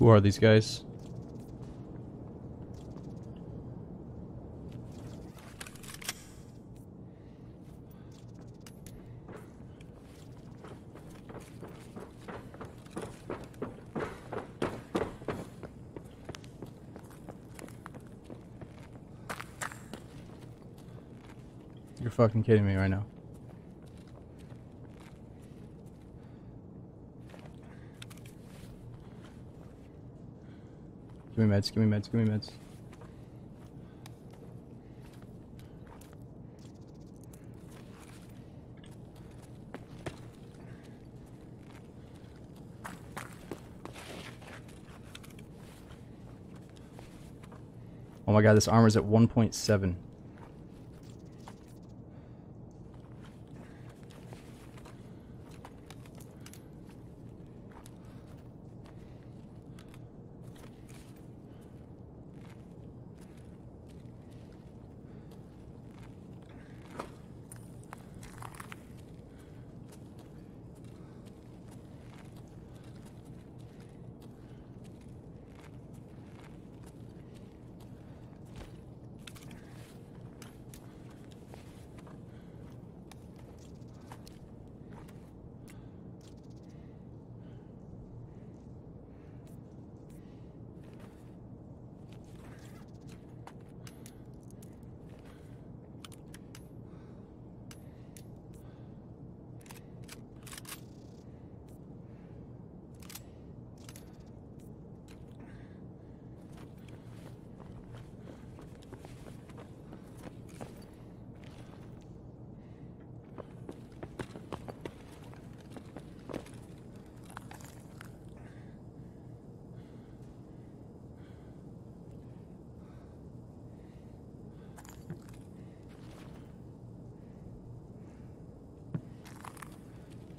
Who are these guys? You're fucking kidding me right now. Give me meds, give me meds, give me meds. Oh my god, this armor's at 1.7.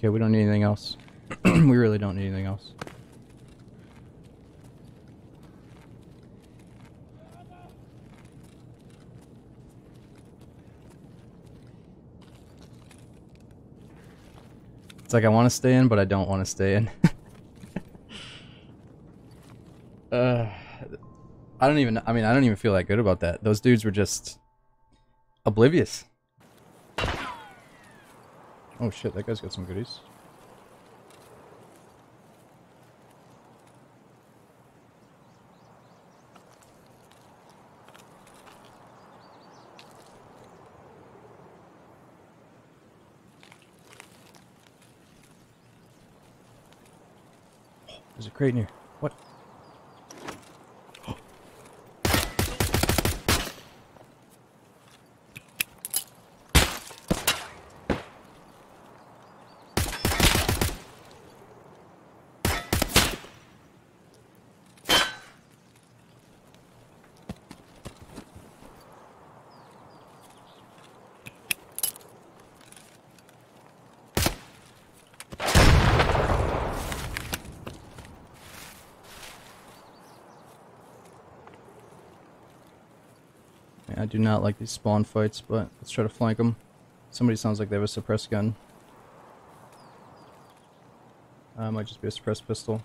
Okay, we don't need anything else. we really don't need anything else. It's like I want to stay in, but I don't want to stay in. uh, I don't even. I mean, I don't even feel that good about that. Those dudes were just oblivious. Oh shit, that guy's got some goodies. There's a crate in here. What? I do not like these spawn fights, but let's try to flank them. Somebody sounds like they have a suppressed gun. Uh, might just be a suppressed pistol.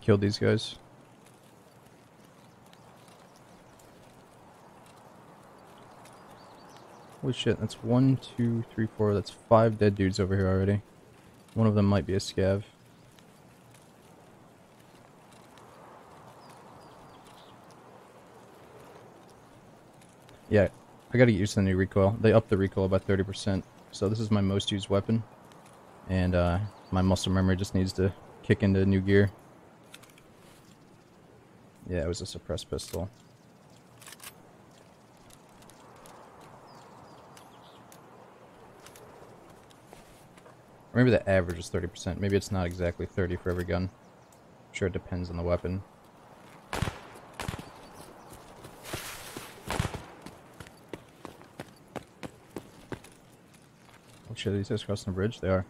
Killed these guys. Holy shit, that's one, two, three, four, that's five dead dudes over here already. One of them might be a scav. Yeah, I gotta get used to the new recoil. They upped the recoil by 30%. So this is my most used weapon. And uh, my muscle memory just needs to kick into new gear. Yeah, it was a suppressed pistol. Maybe the average is 30%. Maybe it's not exactly 30 for every gun. I'm sure it depends on the weapon. Oh shit, these guys crossing the bridge? They are.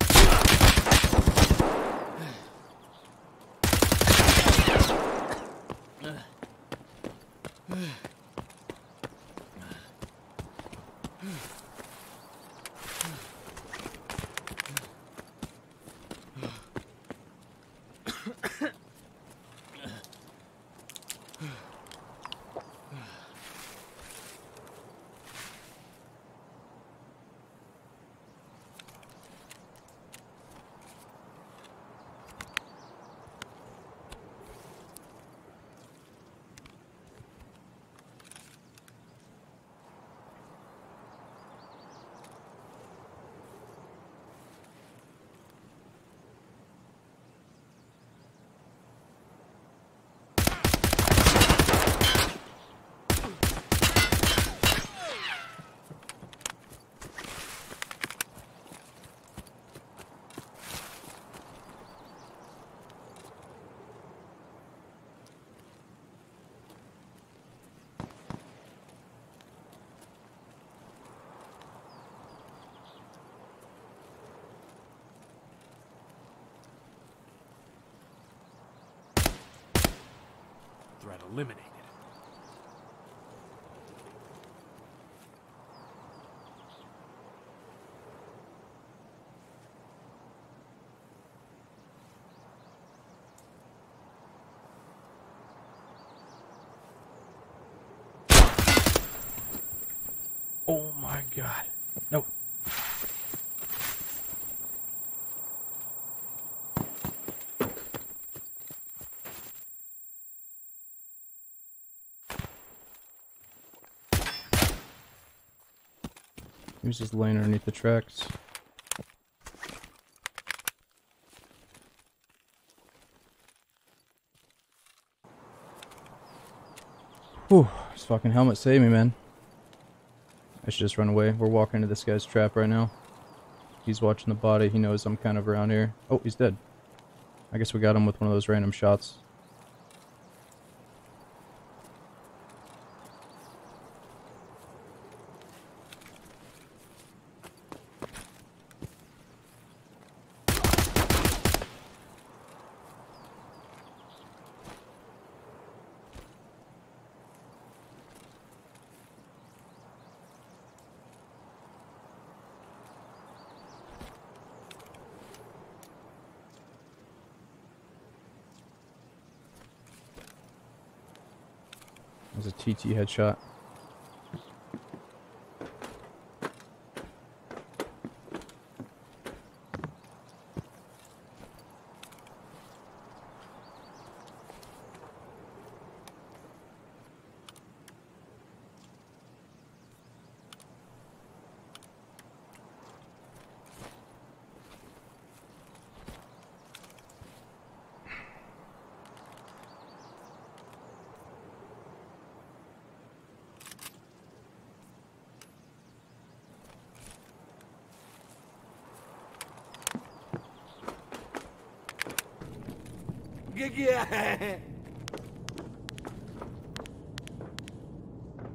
Threat eliminated. Oh my god. No. He was just laying underneath the tracks. Whew, this fucking helmet saved me, man. I should just run away. We're walking into this guy's trap right now. He's watching the body. He knows I'm kind of around here. Oh, he's dead. I guess we got him with one of those random shots. Was a TT headshot. GG.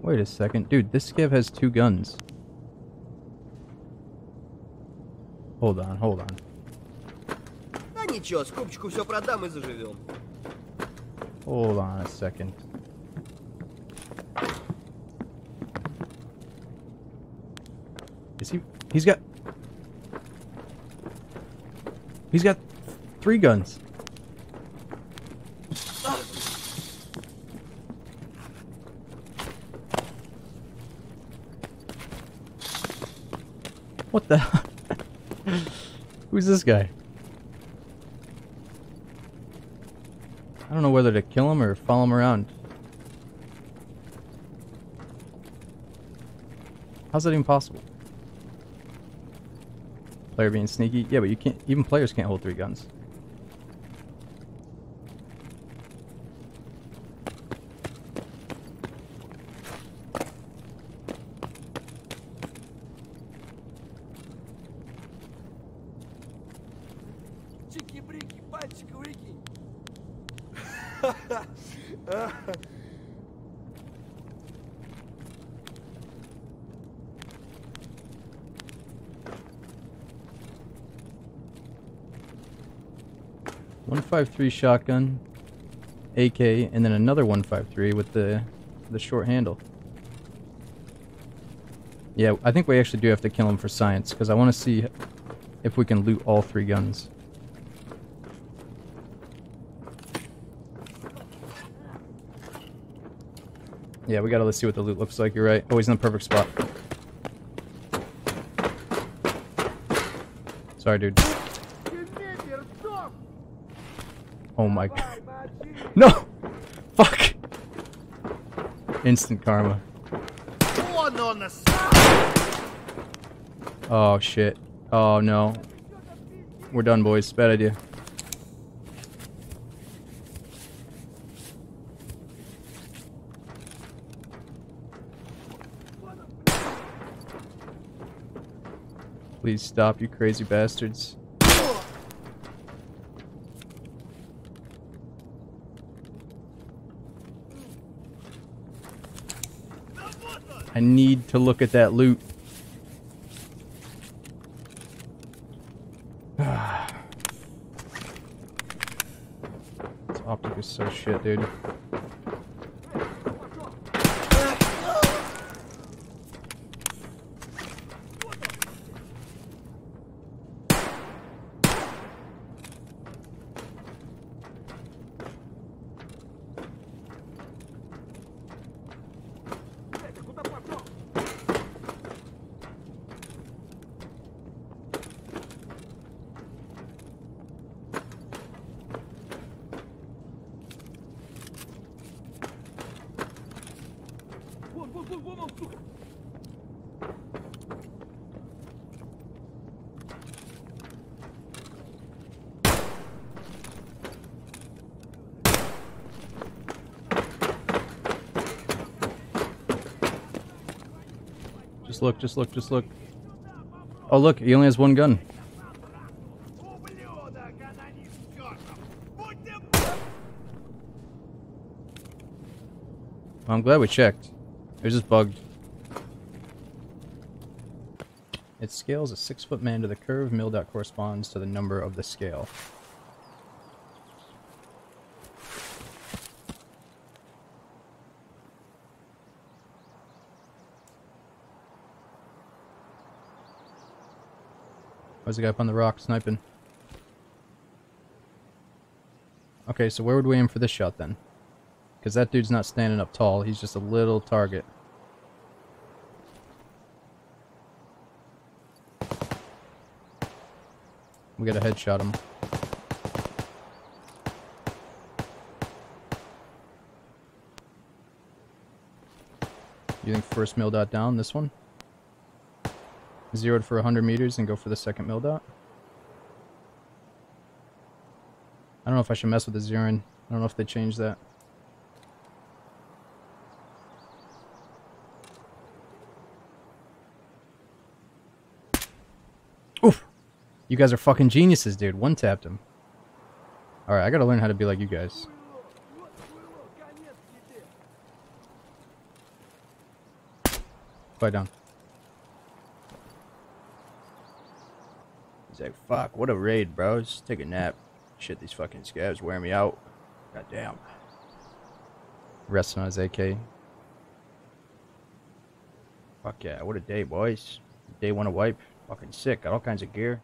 Wait a second. Dude, this scav has two guns. Hold on, hold on. Да ничего, скупчику все продам и заживем. Hold on a second. Is he? He's got. He's got three guns. What the? Who's this guy? I don't know whether to kill him or follow him around. How's that even possible? Player being sneaky? Yeah, but you can't. Even players can't hold three guns. One five three shotgun, AK, and then another one five three with the the short handle. Yeah, I think we actually do have to kill him for science because I want to see if we can loot all three guns. Yeah, we gotta let's see what the loot looks like. You're right. Oh, Always in the perfect spot. Sorry, dude. Oh my god. No! Fuck! Instant karma. Oh shit. Oh no. We're done, boys. Bad idea. Please stop, you crazy bastards. I need to look at that loot. this optic is so shit, dude. Look, just look, just look. Oh look, he only has one gun. I'm glad we checked. It was just bugged. It scales a six foot man to the curve. Mil dot corresponds to the number of the scale. Where's the guy up on the rock sniping? Okay, so where would we aim for this shot then? Because that dude's not standing up tall. He's just a little target. We gotta headshot him. You think first mil dot down, this one? Zeroed for 100 meters and go for the second mil dot? I don't know if I should mess with the zeroing. I don't know if they changed that. Oof! You guys are fucking geniuses, dude. One tapped him. Alright, I gotta learn how to be like you guys. Quiet down. Like, fuck, what a raid, bro. Take a nap. Shit, these fucking scavs wear me out. God damn. Resting on his AK. Fuck yeah, what a day, boys. Day one of wipe. Fucking sick. Got all kinds of gear.